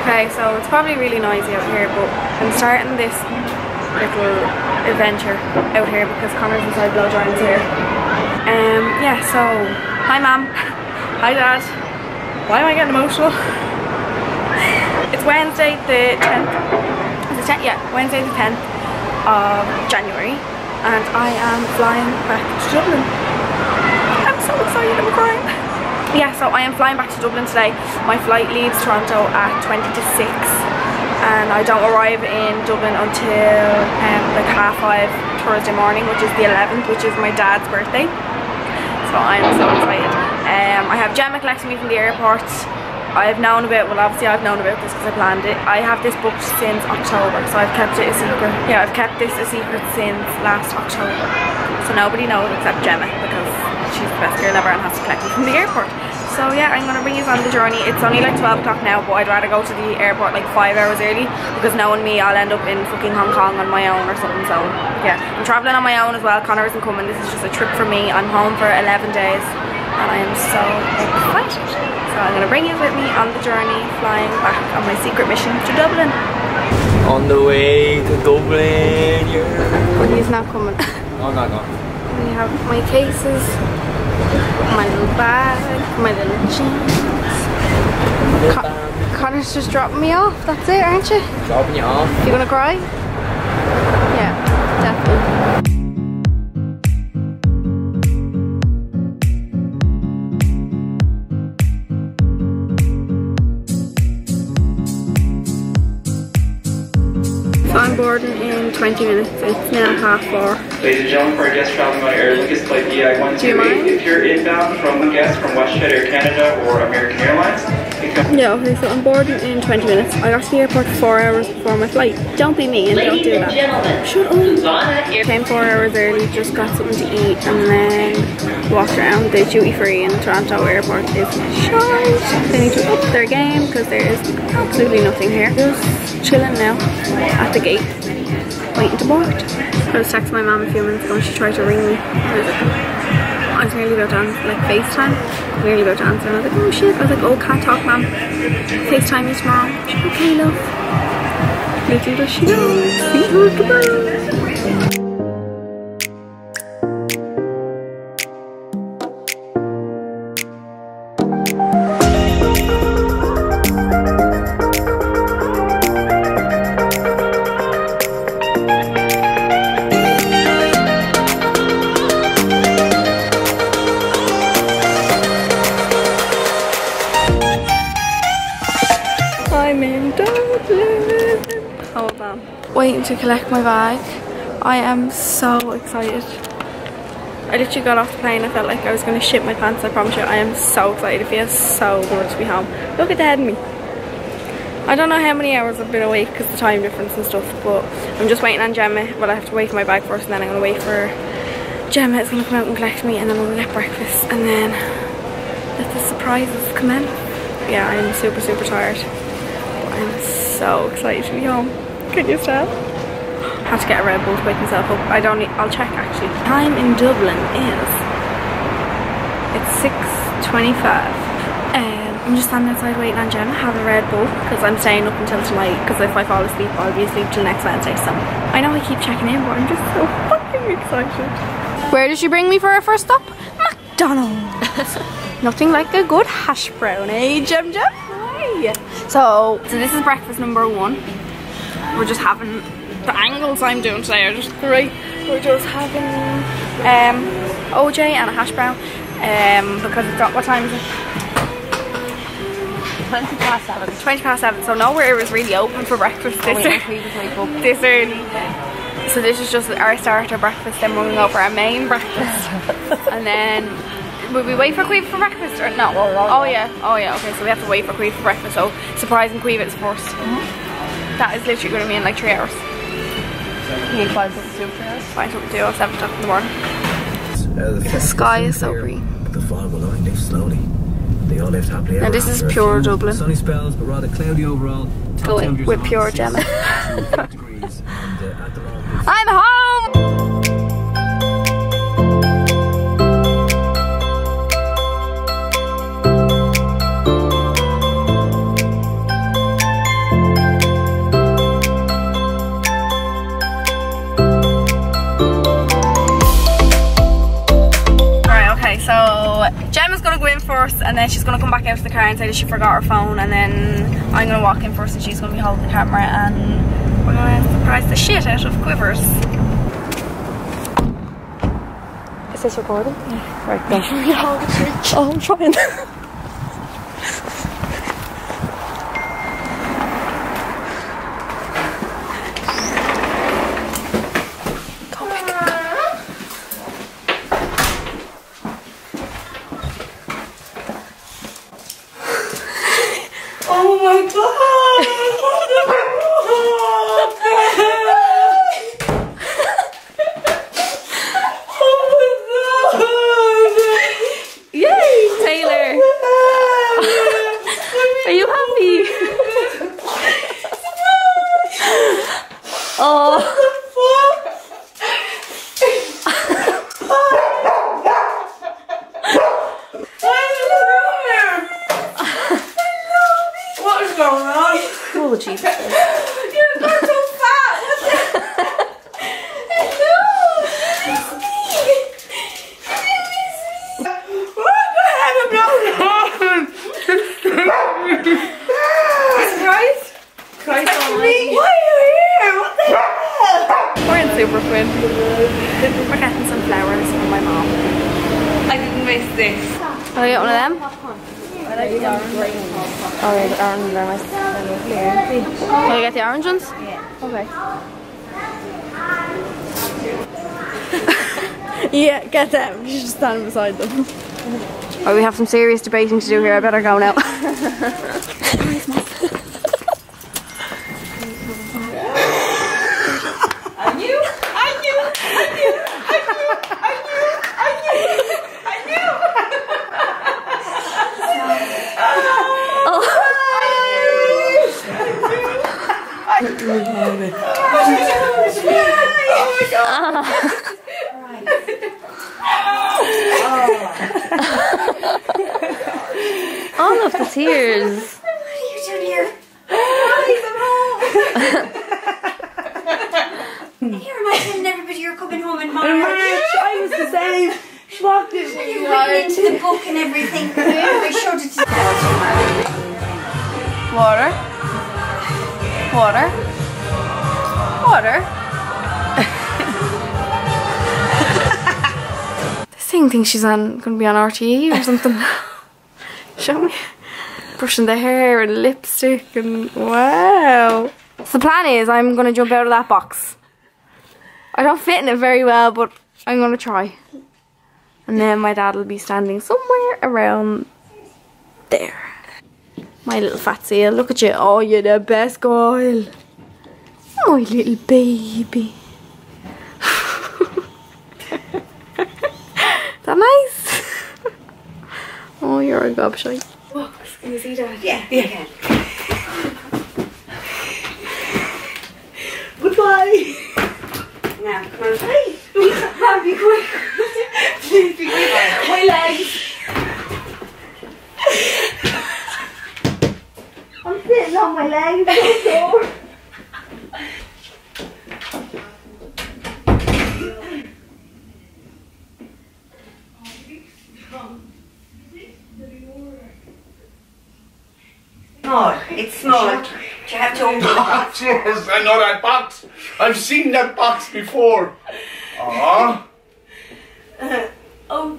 Okay, so it's probably really noisy out here, but I'm starting this little adventure out here because Connor's inside blow drying's here. Um, yeah, so, hi mom, hi dad. Why am I getting emotional? It's Wednesday the 10th. Is it 10th? Yeah, Wednesday the 10th of January and I am flying back to Dublin. I'm so excited, I'm crying. Yeah, so I am flying back to Dublin today. My flight leaves Toronto at 20 to 6 and I don't arrive in Dublin until um, like half 5 Thursday morning, which is the 11th, which is my dad's birthday. So I'm so excited. Um, I have Gemma collecting me from the airport. I've known about, well obviously I've known about this because I planned it. I have this booked since October, so I've kept it a secret. Yeah, I've kept this a secret since last October. So nobody knows except Gemma she's the best girl ever and has to collect me from the airport. So yeah, I'm gonna bring you on the journey. It's only like 12 o'clock now, but I'd rather go to the airport like five hours early because knowing me, I'll end up in fucking Hong Kong on my own or something. So yeah, I'm traveling on my own as well. Connor isn't coming. This is just a trip for me. I'm home for 11 days and I am so excited. So I'm to bring you with me on the journey flying back on my secret mission to Dublin. On the way to Dublin, yeah. He's not coming. Oh, no, no. Have my cases, my little bag, my little jeans. Con Connor's just dropping me off, that's it, aren't you? Dropping you off. You gonna cry? I'm boarding in 20 minutes. It's now half four. Ladies and gentlemen, for our guests traveling by Aer Lingus Flight EI Do you mind? 128, if you're inbound from a guest from WestJet Air Canada or American Airlines, Yeah, okay, so I'm boarding in 20 minutes. I got to the airport four hours before my flight. Don't be me and don't do that. Shut up. Came four hours early, just got something to eat and then walked around the duty free in Toronto airport is shite. They need to up their game because there is absolutely nothing here. Just chilling now at the gate, waiting to board. I was texting my mum a few minutes ago and she tried to ring me. I was nearly about to answer, like FaceTime, nearly about to answer, and I was like, oh shit. I was like, oh, can't talk, ma'am. FaceTime me tomorrow. Like, okay, love. Little does she know, see her tomorrow. To collect my bag. I am so excited. I literally got off the plane. I felt like I was going to shit my pants. I promise you. I am so excited. It feels so good to be home. Look at the head of me. I don't know how many hours I've been awake because the time difference and stuff, but I'm just waiting on Gemma. Well, I have to wait for my bag first and then I'm going to wait for Gemma is going to come out and collect me and then we'll get breakfast and then let the surprises come in. Yeah, I'm super, super tired. I'm so excited to be home. Can you tell? Have to get a Red Bull to wake myself up. I don't need, I'll check actually. Time in Dublin is, it's 6.25. Um, I'm just standing outside waiting on Gemma, have a Red Bull, because I'm staying up until tonight, because if I fall asleep, I'll be asleep till next Wednesday, so I know I keep checking in, but I'm just so fucking excited. Where did she bring me for our first stop? McDonald's. Nothing like a good hash brown, eh, Jem Jem? Hi. So, so this is breakfast number one. We're just having the angles I'm doing today are just great. We're just having um, OJ and a hash brown um, because it's got what time is it? 20 past 7. 20 past 7, so nowhere was really open for breakfast this, Oh, yeah, ear- we just wake up. this early. So this is just our starter breakfast, then we're going to go for our main breakfast. and then, will we wait for Queeve for breakfast or no? Oh yeah, oh yeah, okay, so we have to wait for Queeve for breakfast, so surprising Queeve is 1st Mm-hmm. That is literally going to be in like 3 hours. You need five something soup for us. Find something to do at 7 o'clock in the morning. Uh, the The sky is so green. The fog will only lift slowly. They all lived happily Now ever this is pure Dublin. Sunny spells, but rather cloudy overall. Go with pure Gemma. to 12 out to the car and say that she forgot her phone, and then I'm gonna walk in first, and she's gonna be holding the camera, and we're gonna surprise the shit out of Quivers. Is this recording? Yeah. Right, go. oh, I'm trying. Oh my god! Yay, Taylor! Are you happy? oh. What is going on? Oh, jeez. You're not so fat! What the? Hello! It's me! It's me! What the heck is going on? Christ? Christ almighty. Why are you here? What the hell? We're in Superquinn. We're getting some flowers from my mom. I didn't miss this. Can I get one of them? I like the orange Oh, yeah, the orange are nice. Can I get the orange ones? Yeah. Okay. yeah, get them. You should stand beside them. Oh, we have some serious debating to do here. I better go now. I knew! I knew! I knew! I knew! I knew! I knew! I knew! All of the tears. Here, imagine everybody you're coming home in March. I was the same. She walked in when You you went into the book and everything. I showed it to Water. Water. Water. this thing thinks she's on gonna be on RTE or something. Show me. Brushing the hair and lipstick and wow. So the plan is I'm gonna jump out of that box. I don't fit in it very well, but I'm gonna try. And then my dad will be standing somewhere around there. My little fat seal, look at you. Oh, you're the best girl. My little baby. that nice? oh, you're a gobshite. Can you see that? Yeah, yeah. Goodbye. Now, come on. Hey, come on, be quick. Please be quick. My legs. I'm sitting on my legs. I'm so sore. Small. It's small. Do you have to open it? Oh, yes, I know that box. I've seen that box before. Ah, Open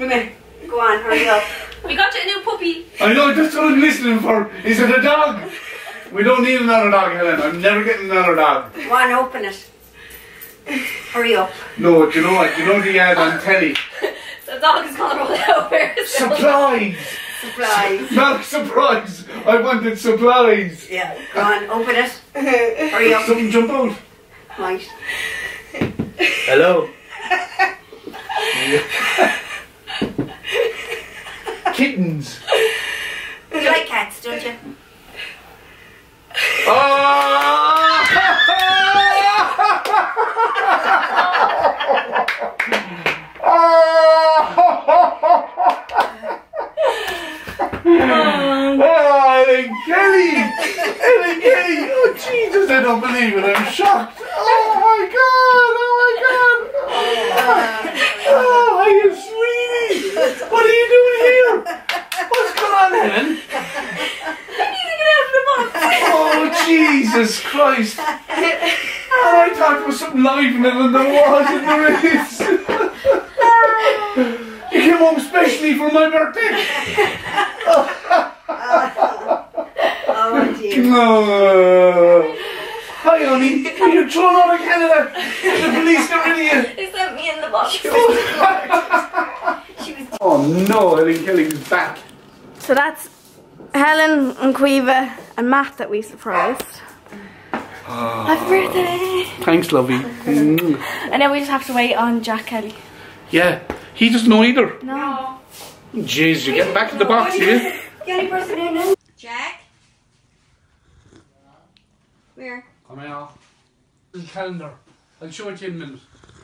it. Go on, hurry up. We got you a new puppy. I know that's what I'm listening for. Is it a dog? We don't need another dog, Helen. I'm never getting another dog. Go on, open it. Hurry up. No, do you know what? Do you know the ad on telly? The dog is gonna roll over. Supplies. Supplies. Not a surprise. I wanted supplies. Yeah, go on, open it. Hurry up. Something jump out. Right. Hello. Kittens. You like cats, don't you? Ah! Ah, oh, Ellen Kelly! Ellen Kelly! Oh, Jesus, I don't believe it. I'm shocked. Oh, my God! Oh, my God! Oh, hiya, sweetie! What are you doing here? What's going on Jesus Christ! And I thought it was something live in it and there wasn't, there is. you came home specially for my birthday. Oh dear. No. Hi, honey. You're thrown out of Canada. The police got rid of you. They sent me in the box. Oh no, Helen Kelly's back. So that's Helen and Quiva and Matt that we surprised. Happy birthday! Thanks, lovey. Mm. And then we just have to wait on Jack Kelly. Yeah, he doesn't know either. No. Jeez, you're getting back in the box, are you? Any person in? Jack? Where? Come here. This is a calendar. I'll show it to you in a minute.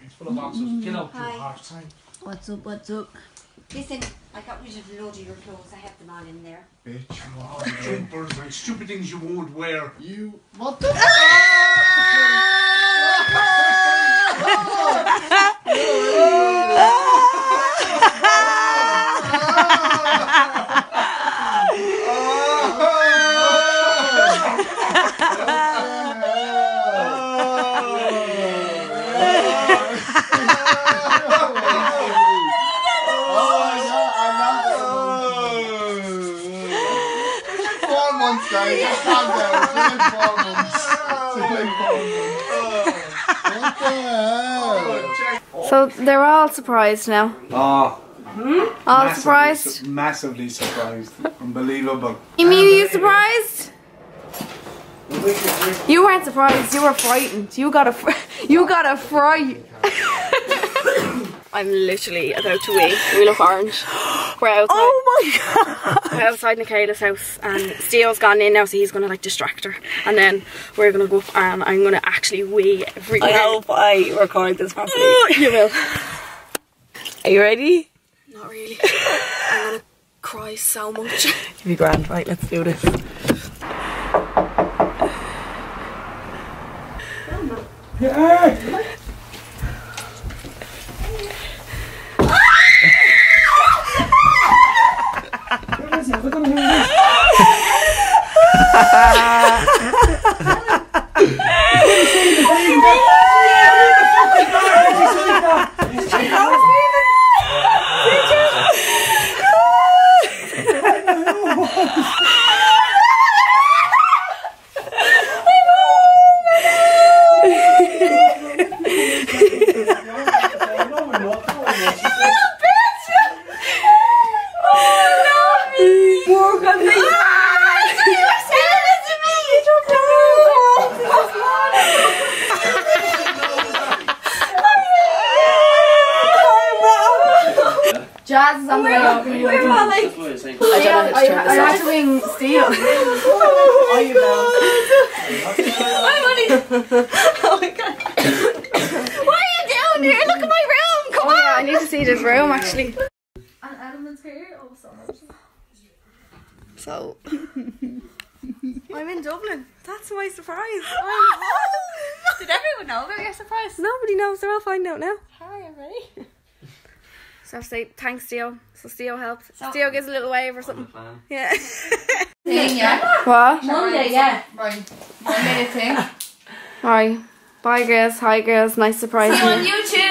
It's full of boxes. Get out, you Hi. horse. What's up, what's up? Listen, I got rid of a load of your clothes. I have them all in there. Bitch, wow, jumpers and stupid things you won't wear. You. What the? Four months, guys. Just calm down. It's been like four months. It's been like four months. What the hell? So they're all surprised now. Oh, All surprised? massively surprised. Unbelievable. Amy, are you surprised? You weren't surprised. You were frightened. You got a, fr- you got a fright. I'm literally about to wee. We look orange. We're outside. Oh my god! We're outside Michaela's house, and Steele's gone in now, so he's gonna like distract her, and then we're gonna go up, and I'm gonna actually wee everywhere. I hope I record this properly. you will. Are you ready? Not really. I'm gonna cry so much. Be grand, right? Let's do this. Jazz is on the way up. We're all like, I don't know I, I had to ring Steel. oh, you know. oh my god. what are you doing here? Look at my room. Come Oh yeah, I need to see this room actually. And Edmund's here. Oh, so much. So I'm in Dublin. That's my surprise. Did everyone know about your surprise? Nobody knows. They're all finding out now. Hi, everybody. So I have to say thanks, Steel. So Steel helped. Steel gives a little wave or something. Fan. Yeah. Thing, yeah. what? Monday, yeah. Right. Monday thing. Alright. Bye girls. Hi girls. Nice surprise. See you On YouTube.